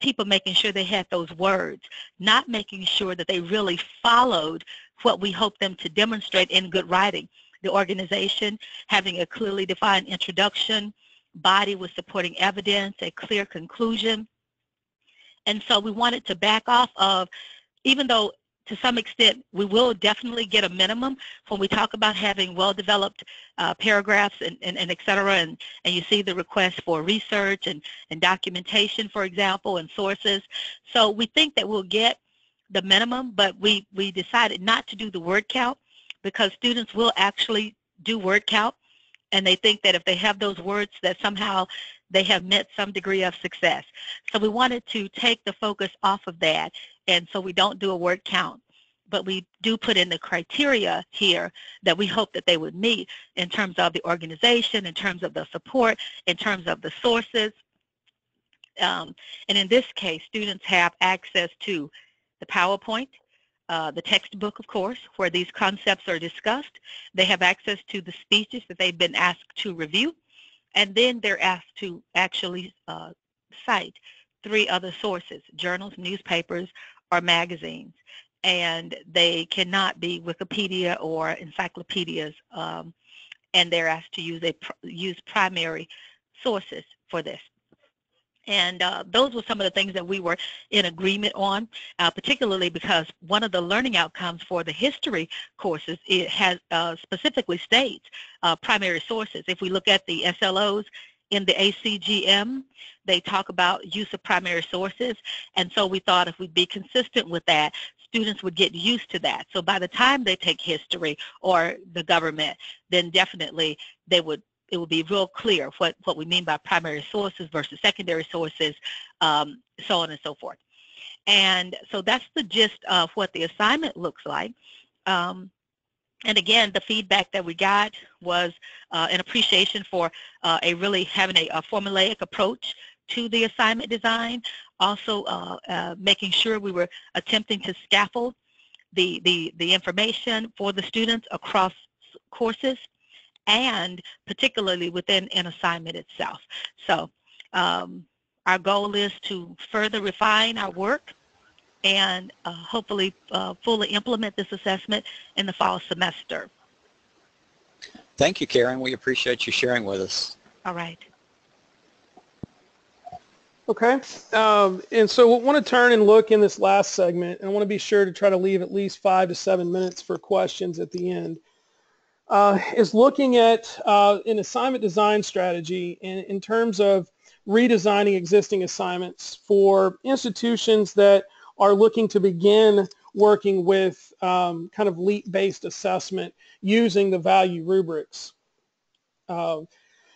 [SPEAKER 5] people making sure they had those words, not making sure that they really followed what we hope them to demonstrate in good writing. The organization having a clearly defined introduction, body with supporting evidence, a clear conclusion. And so we wanted to back off of, even though to some extent, we will definitely get a minimum when we talk about having well-developed uh, paragraphs and, and, and et cetera, and, and you see the request for research and, and documentation, for example, and sources. So we think that we'll get the minimum, but we, we decided not to do the word count because students will actually do word count and they think that if they have those words that somehow they have met some degree of success. So we wanted to take the focus off of that and so we don't do a word count but we do put in the criteria here that we hope that they would meet in terms of the organization, in terms of the support, in terms of the sources. Um, and in this case, students have access to the PowerPoint, uh, the textbook, of course, where these concepts are discussed. They have access to the speeches that they've been asked to review, and then they're asked to actually uh, cite three other sources, journals, newspapers, or magazines. And they cannot be Wikipedia or encyclopedias, um, and they're asked to use, a, use primary sources for this. And uh, those were some of the things that we were in agreement on, uh, particularly because one of the learning outcomes for the history courses, it has uh, specifically states uh, primary sources. If we look at the SLOs, in the ACGM, they talk about use of primary sources. And so we thought if we'd be consistent with that, students would get used to that. So by the time they take history or the government, then definitely they would it will be real clear what, what we mean by primary sources versus secondary sources, um, so on and so forth. And so that's the gist of what the assignment looks like. Um, and again, the feedback that we got was uh, an appreciation for uh, a really having a, a, formulaic approach to the assignment design. Also uh, uh, making sure we were attempting to scaffold the, the, the information for the students across courses and particularly within an assignment itself. So um, our goal is to further refine our work and uh, hopefully uh, fully implement this assessment in the fall semester.
[SPEAKER 1] Thank you, Karen. We appreciate you sharing with us.
[SPEAKER 5] All right.
[SPEAKER 2] Okay, um, and so we want to turn and look in this last segment, and I want to be sure to try to leave at least five to seven minutes for questions at the end. Uh, is looking at uh, an assignment design strategy in, in terms of redesigning existing assignments for institutions that are looking to begin working with um, kind of LEAP-based assessment using the value rubrics. Uh,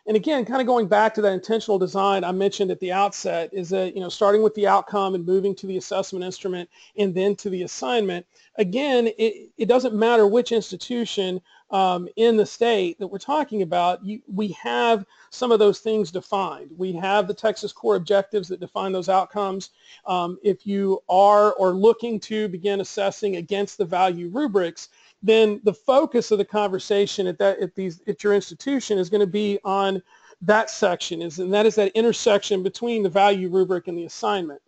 [SPEAKER 2] and again, kind of going back to that intentional design I mentioned at the outset is that, you know, starting with the outcome and moving to the assessment instrument and then to the assignment, again, it, it doesn't matter which institution um, in the state that we're talking about, you, we have some of those things defined. We have the Texas core objectives that define those outcomes. Um, if you are or looking to begin assessing against the value rubrics, then the focus of the conversation at that at these at your institution is going to be on that section is and that is that intersection between the value rubric and the assignment.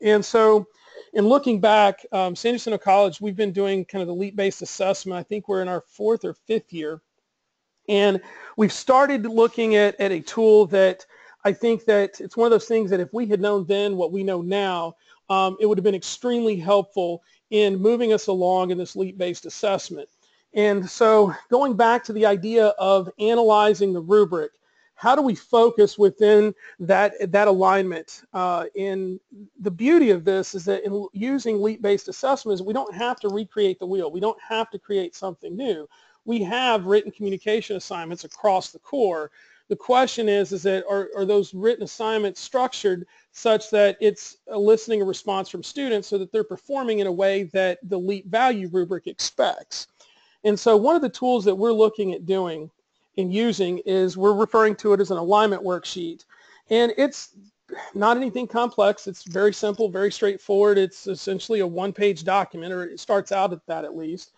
[SPEAKER 2] And so in looking back, um, San Jacinto College, we've been doing kind of the LEAP-based assessment. I think we're in our fourth or fifth year. And we've started looking at, at a tool that I think that it's one of those things that if we had known then what we know now, um, it would have been extremely helpful in moving us along in this LEAP-based assessment. And so going back to the idea of analyzing the rubric, how do we focus within that that alignment? Uh, and the beauty of this is that in using LEAP-based assessments, we don't have to recreate the wheel. We don't have to create something new. We have written communication assignments across the core. The question is, is that are, are those written assignments structured such that it's eliciting a response from students so that they're performing in a way that the LEAP value rubric expects? And so one of the tools that we're looking at doing in using is we're referring to it as an alignment worksheet. And it's not anything complex. It's very simple, very straightforward. It's essentially a one-page document, or it starts out at that at least.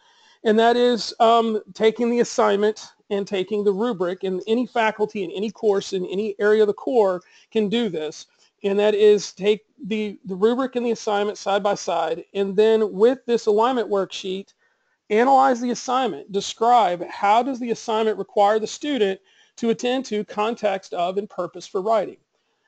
[SPEAKER 2] And that is um, taking the assignment and taking the rubric, and any faculty in any course in any area of the core can do this. And that is take the, the rubric and the assignment side by side, and then with this alignment worksheet, Analyze the assignment. Describe how does the assignment require the student to attend to context of and purpose for writing.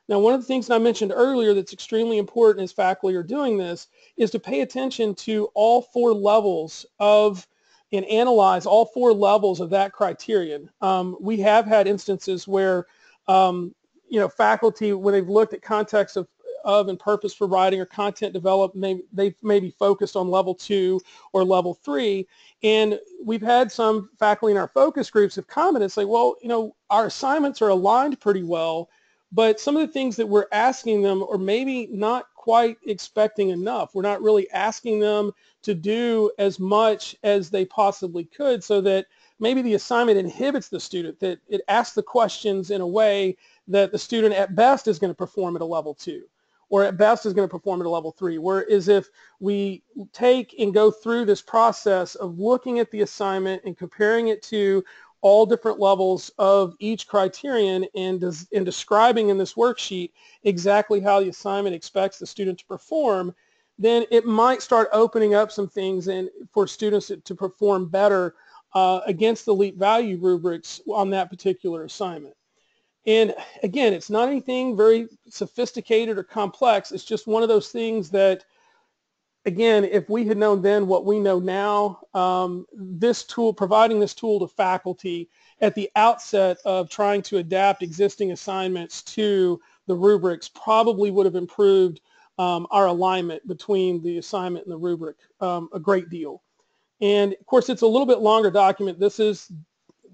[SPEAKER 2] Now, one of the things that I mentioned earlier that's extremely important as faculty are doing this is to pay attention to all four levels of and analyze all four levels of that criterion. Um, we have had instances where, um, you know, faculty, when they've looked at context of of and purpose for writing or content development, maybe they've maybe focused on level two or level three. And we've had some faculty in our focus groups have commented say, well, you know, our assignments are aligned pretty well, but some of the things that we're asking them are maybe not quite expecting enough. We're not really asking them to do as much as they possibly could so that maybe the assignment inhibits the student, that it asks the questions in a way that the student at best is going to perform at a level two or at best is going to perform at a level three. Whereas if we take and go through this process of looking at the assignment and comparing it to all different levels of each criterion and, des- and describing in this worksheet exactly how the assignment expects the student to perform, then it might start opening up some things and for students to, to perform better uh, against the LEAP value rubrics on that particular assignment. And again, it's not anything very sophisticated or complex. It's just one of those things that again, if we had known then what we know now, um, this tool, providing this tool to faculty at the outset of trying to adapt existing assignments to the rubrics probably would have improved um, our alignment between the assignment and the rubric um, a great deal. And of course, it's a little bit longer document. This is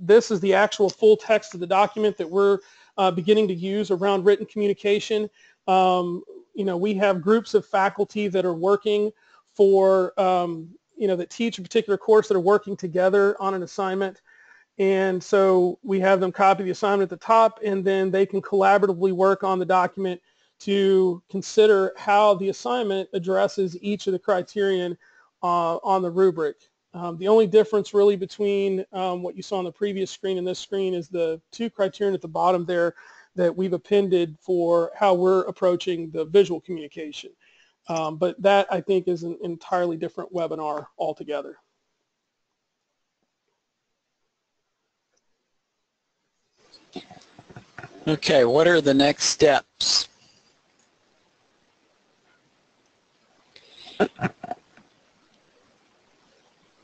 [SPEAKER 2] this is the actual full text of the document that we're uh, beginning to use around written communication. Um, you know, we have groups of faculty that are working for, um, you know, that teach a particular course that are working together on an assignment. And so we have them copy the assignment at the top and then they can collaboratively work on the document to consider how the assignment addresses each of the criterion uh, on the rubric. Um, the only difference really between um, what you saw on the previous screen and this screen is the two criterion at the bottom there that we've appended for how we're approaching the visual communication. Um, but that I think is an entirely different webinar altogether.
[SPEAKER 1] Okay, what are the next steps?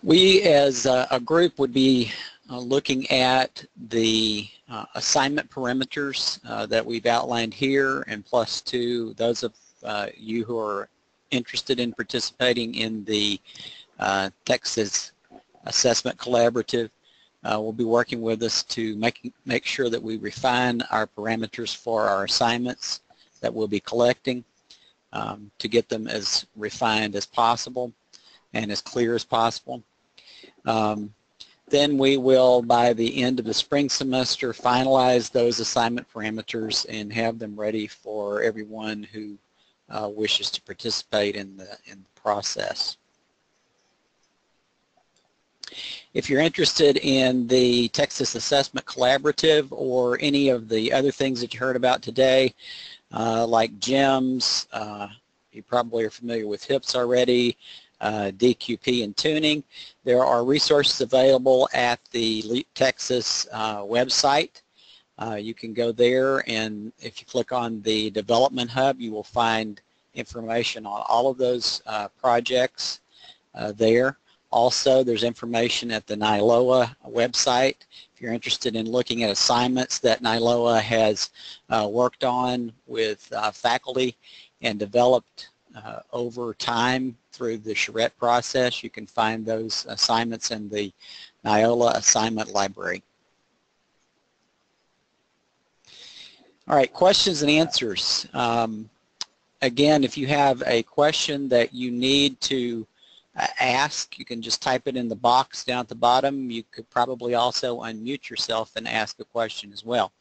[SPEAKER 1] We as a, a group would be uh, looking at the uh, assignment parameters uh, that we've outlined here and plus two, those of uh, you who are interested in participating in the uh, Texas Assessment Collaborative uh, will be working with us to make, make sure that we refine our parameters for our assignments that we'll be collecting um, to get them as refined as possible and as clear as possible. Um, then we will, by the end of the spring semester, finalize those assignment parameters and have them ready for everyone who uh, wishes to participate in the, in the process. If you're interested in the Texas Assessment Collaborative or any of the other things that you heard about today, uh, like GEMS, uh, you probably are familiar with HIPS already, uh, DQP and tuning. There are resources available at the LEAP Texas uh, website. Uh, you can go there and if you click on the Development Hub, you will find information on all of those uh, projects uh, there. Also, there's information at the NILOA website. If you're interested in looking at assignments that NILOA has worked on with faculty and developed uh, over time through the charrette process. You can find those assignments in the NILOA assignment library. All right, questions and answers. Um, again, if you have a question that you need to ask, you can just type it in the box down at the bottom. You could probably also unmute yourself and ask a question as well.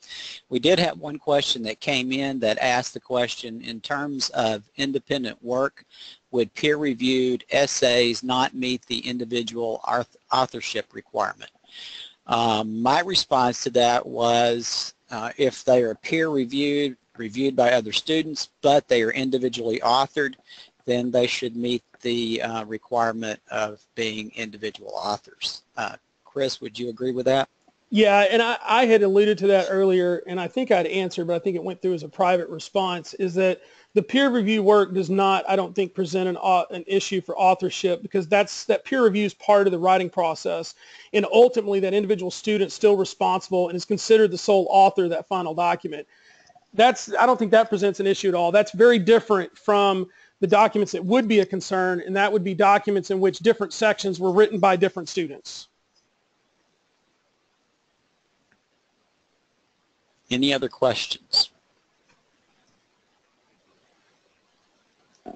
[SPEAKER 1] We did have one question that came in that asked the question, in terms of independent work, would peer-reviewed essays not meet the individual authorship requirement? Um, my response to that was uh, if they are peer-reviewed, reviewed by other students, but they are individually authored, then they should meet the uh, requirement of being individual authors. Uh, Chris, would you agree with that?
[SPEAKER 2] Yeah, and I, I had alluded to that earlier, and I think I'd answered, but I think it went through as a private response, is that the peer review work does not, I don't think, present an, an issue for authorship because that's that peer review is part of the writing process. And ultimately, that individual student is still responsible and is considered the sole author of that final document. That's, I don't think that presents an issue at all. That's very different from the documents that would be a concern, and that would be documents in which different sections were written by different students.
[SPEAKER 1] Any other questions?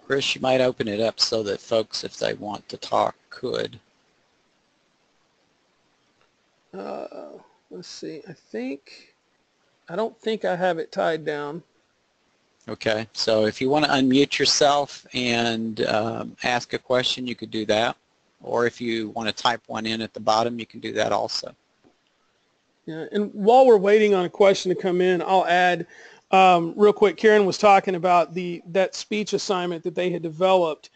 [SPEAKER 1] Chris, you might open it up so that folks, if they want to talk, could.
[SPEAKER 2] Uh, let's see. I think, I don't think I have it tied down.
[SPEAKER 1] Okay, so if you want to unmute yourself and um, ask a question, you could do that. Or if you want to type one in at the bottom, you can do that also.
[SPEAKER 2] Yeah, and while we're waiting on a question to come in, I'll add um, real quick. Karen was talking about the that speech assignment that they had developed.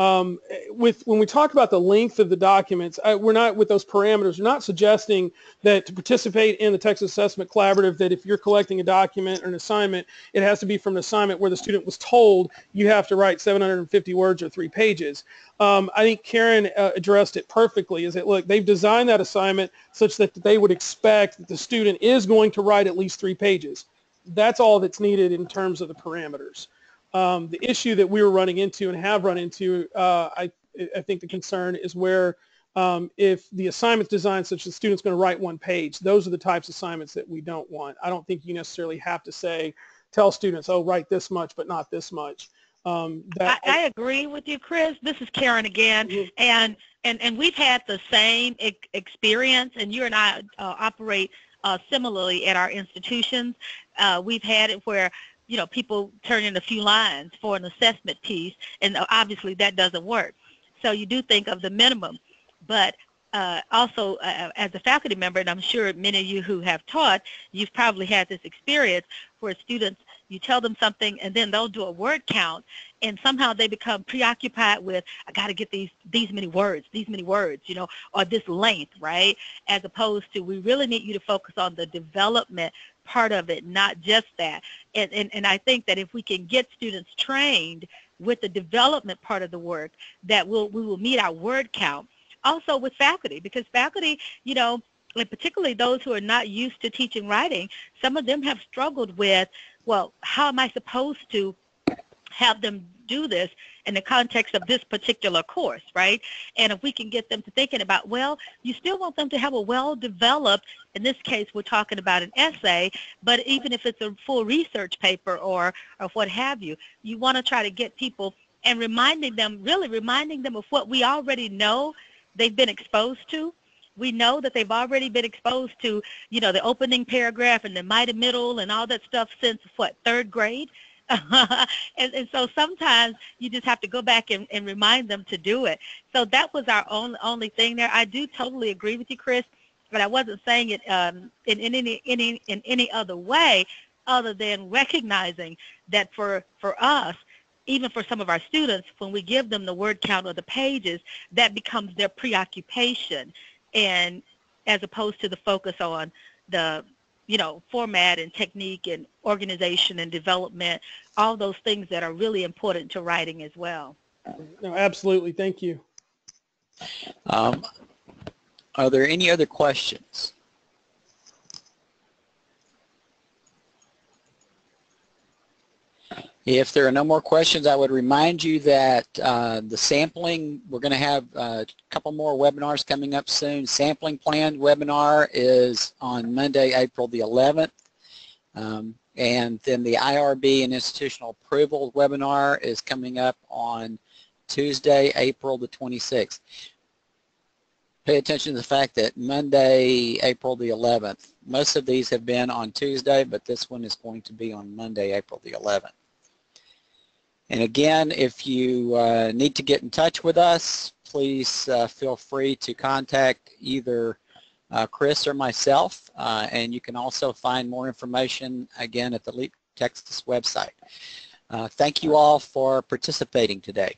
[SPEAKER 2] Um, with when we talk about the length of the documents, I, we're not with those parameters. We're not suggesting that to participate in the Texas Assessment Collaborative, that if you're collecting a document or an assignment, it has to be from an assignment where the student was told you have to write 750 words or three pages. Um, I think Karen uh, addressed it perfectly. Is that look, they've designed that assignment such that they would expect that the student is going to write at least three pages. That's all that's needed in terms of the parameters. Um, the issue that we were running into and have run into, uh, I, I think the concern is where um, if the assignment's designed such the student's going to write one page, those are the types of assignments that we don't want. I don't think you necessarily have to say, tell students, oh, write this much, but not this much. Um,
[SPEAKER 5] I,
[SPEAKER 2] that,
[SPEAKER 5] I agree with you, Chris. This is Karen again,
[SPEAKER 2] Mhm.
[SPEAKER 5] and and and we've had the same e- experience, and you and I uh, operate uh, similarly at our institutions. Uh, we've had it where you know people turn in a few lines for an assessment piece, and obviously that doesn't work. So you do think of the minimum, but uh, also uh, as a faculty member, and I'm sure many of you who have taught, you've probably had this experience where students, you tell them something and then they'll do a word count and somehow they become preoccupied with, I got to get these, these many words, these many words, you know, or this length, right? As opposed to we really need you to focus on the development part of it, not just that. And, and, and I think that if we can get students trained with the development part of the work, that we'll, we will meet our word count also with faculty because faculty, you know, and particularly those who are not used to teaching writing, some of them have struggled with, well, how am I supposed to have them do this in the context of this particular course, right? And if we can get them to thinking about, well, you still want them to have a well-developed, in this case, we're talking about an essay, but even if it's a full research paper or, or what have you, you want to try to get people and reminding them, really reminding them of what we already know they've been exposed to. We know that they've already been exposed to, you know, the opening paragraph and the mighty middle and all that stuff since what third grade. and, and so sometimes you just have to go back and, and remind them to do it. So that was our only only thing there. I do totally agree with you, Chris, but I wasn't saying it um, in, in any any in any other way other than recognizing that for for us even for some of our students, when we give them the word count or the pages, that becomes their preoccupation, and as opposed to the focus on the, you know, format and technique and organization and development, all those things that are really important to writing as well.
[SPEAKER 2] no, absolutely. Thank you.
[SPEAKER 1] Um, are there any other questions? If there are no more questions, I would remind you that uh, the sampling, we're going to have uh, a couple more webinars coming up soon. Sampling plan webinar is on Monday, April the 11th. Um, and then the IRB and institutional approval webinar is coming up on Tuesday, April the 26th. Pay attention to the fact that Monday, April the 11th, most of these have been on Tuesday, but this one is going to be on Monday, April the 11th. And again, if you uh, need to get in touch with us, please uh, feel free to contact either uh, Chris or myself, uh, and you can also find more information again at the Leap Texas website. Uh, thank you all for participating today.